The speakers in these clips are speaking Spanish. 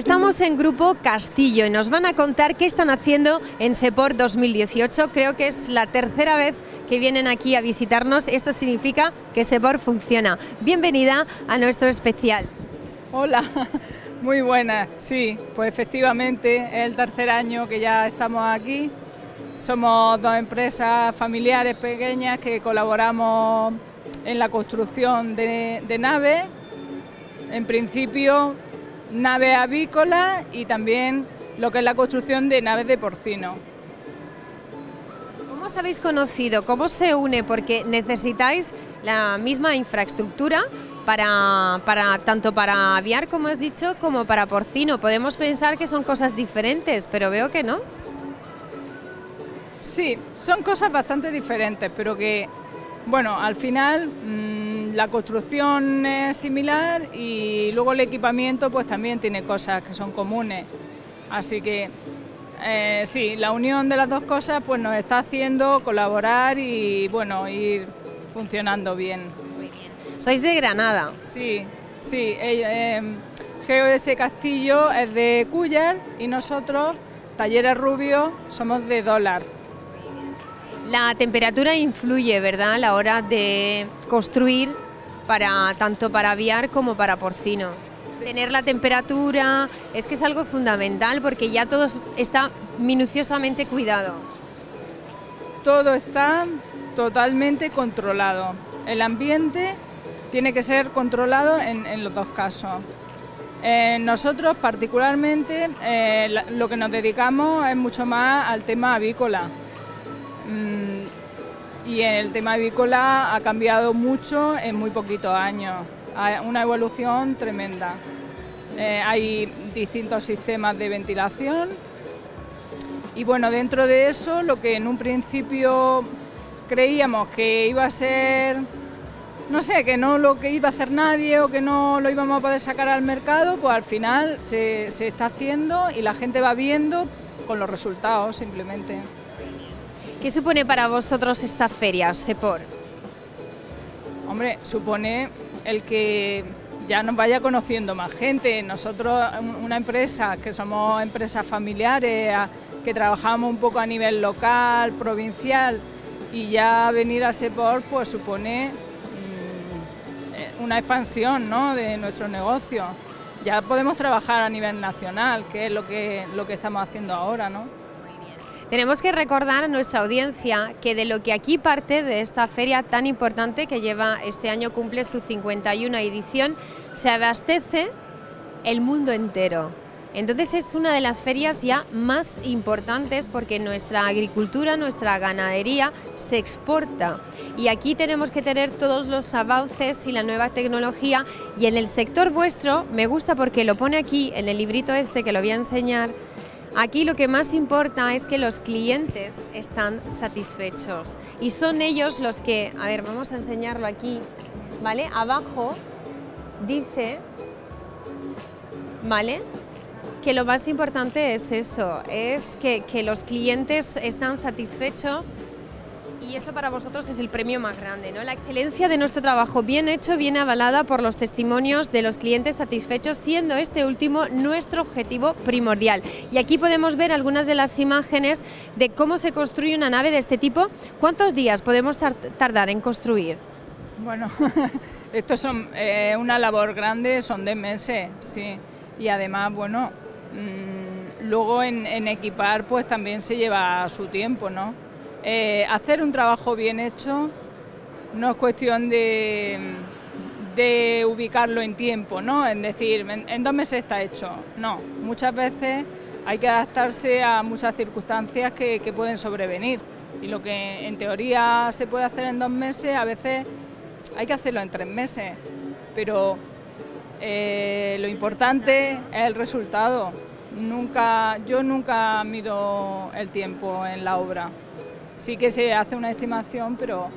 Estamos en Grupo Castillo y nos van a contar qué están haciendo en Sepor 2018. Creo que es la tercera vez que vienen aquí a visitarnos. Esto significa que Sepor funciona. Bienvenida a nuestro especial. Hola, muy buena. Sí, pues efectivamente es el tercer año que ya estamos aquí. Somos dos empresas familiares pequeñas que colaboramos en la construcción de, de naves. En principio naves avícolas y también lo que es la construcción de naves de porcino. ¿Cómo os habéis conocido? ¿Cómo se une? Porque necesitáis la misma infraestructura para, para, tanto para aviar, como has dicho, como para porcino. Podemos pensar que son cosas diferentes, pero veo que no. Sí, son cosas bastante diferentes, pero que, bueno, al final... Mmm, la construcción es similar y luego el equipamiento pues también tiene cosas que son comunes. Así que eh, sí, la unión de las dos cosas pues nos está haciendo colaborar y bueno, ir funcionando bien. Muy bien. ¿Sois de Granada? Sí, sí. Eh, GOS Castillo es de Cuyar y nosotros, Talleres Rubio, somos de Dólar. La temperatura influye, ¿verdad?, a la hora de construir para tanto para aviar como para porcino. Tener la temperatura es que es algo fundamental porque ya todo está minuciosamente cuidado. Todo está totalmente controlado. El ambiente tiene que ser controlado en, los dos casos. Eh, nosotros particularmente eh, lo que nos dedicamos es mucho más al tema avícola. Mm, y el tema avícola ha cambiado mucho en muy poquitos años, hay una evolución tremenda. Eh, hay distintos sistemas de ventilación y bueno, dentro de eso lo que en un principio creíamos que iba a ser, no sé, que no lo que iba a hacer nadie o que no lo íbamos a poder sacar al mercado, pues al final se está haciendo y la gente va viendo con los resultados simplemente. ¿Qué supone para vosotros esta feria, SEPOR? Hombre, supone el que ya nos vaya conociendo más gente. Nosotros, una empresa, que somos empresas familiares, que trabajamos un poco a nivel local, provincial, y ya venir a SEPOR pues supone mm, eh, una expansión ¿no? de nuestro negocio. Ya podemos trabajar a nivel nacional, que es lo que, lo que estamos haciendo ahora, ¿no? Tenemos que recordar a nuestra audiencia que de lo que aquí parte de esta feria tan importante que lleva este año cumple su 51 edición, se abastece el mundo entero. Entonces es una de las ferias ya más importantes porque nuestra agricultura, nuestra ganadería se exporta y aquí tenemos que tener todos los avances y la nueva tecnología y en el sector vuestro me gusta porque lo pone aquí en el librito este que lo voy a enseñar Aquí lo que más importa es que los clientes están satisfechos y son ellos los que, a ver, vamos a enseñarlo aquí, ¿vale? Abajo dice, ¿vale? Que lo más importante es eso, es que, que los clientes están satisfechos y eso para vosotros es el premio más grande, ¿no? La excelencia de nuestro trabajo bien hecho viene avalada por los testimonios de los clientes satisfechos, siendo este último nuestro objetivo primordial. Y aquí podemos ver algunas de las imágenes de cómo se construye una nave de este tipo. ¿Cuántos días podemos tardar en construir? Bueno, esto es eh, una labor grande, son de meses, sí. Y además, bueno, mm, luego en, en equipar pues también se lleva su tiempo, ¿no? Eh, hacer un trabajo bien hecho no es cuestión de, ubicarlo en tiempo, ¿no? En decir, en, dos meses está hecho. No, muchas veces hay que adaptarse a muchas circunstancias que, pueden sobrevenir. Y lo que en teoría se puede hacer en dos meses, a veces hay que hacerlo en tres meses. Pero eh, lo importante es el resultado. Nunca, yo nunca mido el tiempo en la obra sí que se hace una estimación, pero,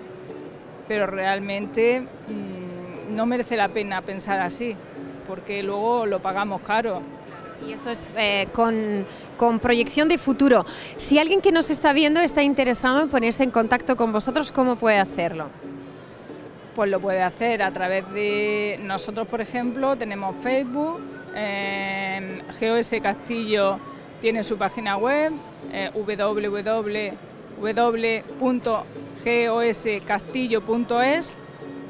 pero realmente mm, no merece la pena pensar así, porque luego lo pagamos caro. Y esto es eh, con, con, proyección de futuro. Si alguien que nos está viendo está interesado en ponerse en contacto con vosotros, ¿cómo puede hacerlo? Pues lo puede hacer a través de nosotros, por ejemplo, tenemos Facebook, Eh, GOS Castillo tiene su página web, eh, www.goscastillo.es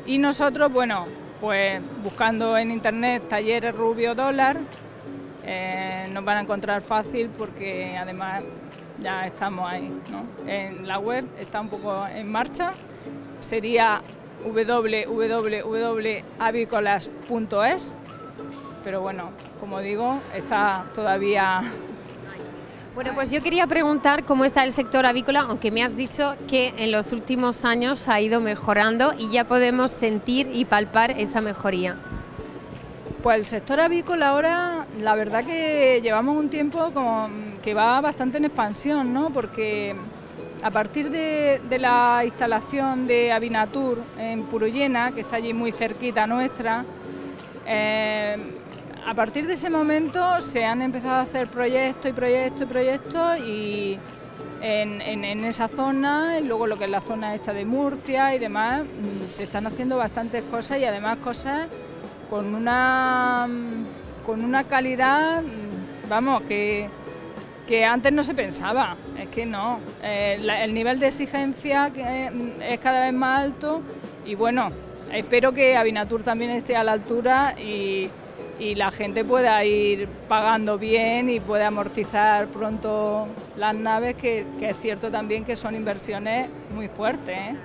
y nosotros, bueno, pues buscando en internet talleres rubio dólar, eh, nos van a encontrar fácil porque además ya estamos ahí. ¿no? En la web está un poco en marcha, sería www.avicolas.es, pero bueno, como digo, está todavía bueno, pues yo quería preguntar cómo está el sector avícola, aunque me has dicho que en los últimos años ha ido mejorando y ya podemos sentir y palpar esa mejoría. Pues el sector avícola ahora, la verdad que llevamos un tiempo como que va bastante en expansión, ¿no? Porque a partir de, la instalación de Avinatur en Purollena, que está allí muy cerquita nuestra, eh, a partir de ese momento se han empezado a hacer proyectos y proyectos y proyectos y en, esa zona, y luego lo que es la zona esta de Murcia y demás, mm, se están haciendo bastantes cosas y además cosas con una, mm, con una calidad, mm, vamos, que, que antes no se pensaba, es que no. Eh, el nivel de exigencia es cada vez más alto y bueno, espero que Avinatur también esté a la altura y y la gente pueda ir pagando bien y pueda amortizar pronto las naves, que, es cierto también que son inversiones muy fuertes. ¿eh?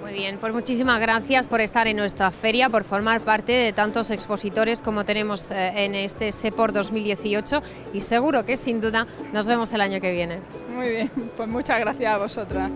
Muy bien, pues muchísimas gracias por estar en nuestra feria, por formar parte de tantos expositores como tenemos eh, en este SEPOR 2018 y seguro que sin duda nos vemos el año que viene. Muy bien, pues muchas gracias a vosotras.